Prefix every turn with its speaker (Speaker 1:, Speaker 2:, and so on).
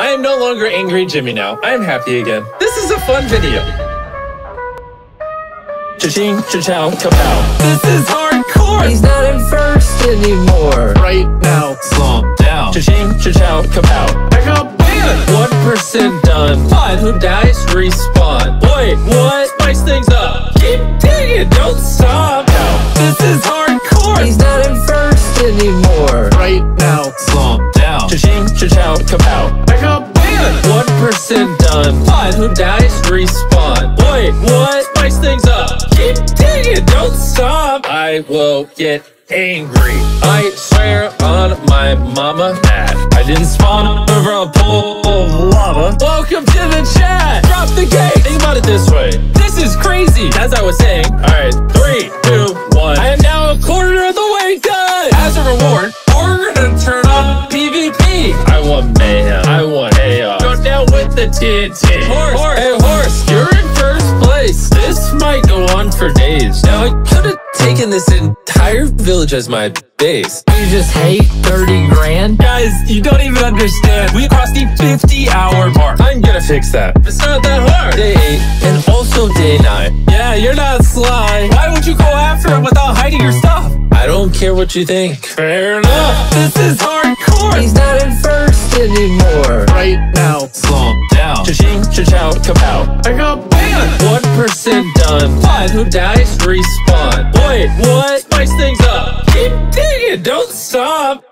Speaker 1: I am no longer angry Jimmy now. I am happy again. This is a fun video. Cha-ching, cha-chow, kapow. This is hardcore.
Speaker 2: He's not in first anymore.
Speaker 1: Right now, slow down. Cha-ching, cha-chow, kapow. I got banned. One percent done. Five who dies respawn. Wait, what? Spice things up. Keep digging, don't stop. Now, this is hardcore.
Speaker 2: He's not in first anymore.
Speaker 1: right now, slow down. Cha-ching, cha-chow, kapow. Done. Five who dies respawn. Wait, what? Spice things up. Keep digging, don't stop. I will get angry. I swear on my mama that I didn't spawn over a pool of lava. Welcome to the chat. Drop the gate. Think about it this way. This is crazy. As I was saying. All right, three, two, one. I am now a quarter of the way done. As a reward, down with the TNT. Horse, horse. Hey, horse, you're in first place. This might go on for days. Now I could have taken this entire village as my base.
Speaker 2: You just hate 30 grand?
Speaker 1: Guys, you don't even understand. We crossed the 50 hour mark. I'm gonna fix that. It's not that hard. Day 8 and also day 9. Yeah, you're not sly. Why would you go after it without hiding your stuff? I don't care what you think. Fair enough. This is hardcore.
Speaker 2: He's not in first anymore.
Speaker 1: Cha-chow, kapow. I got banned. One percent done. Five who dies respawn. Wait, what? Spice things up. Keep digging, don't stop.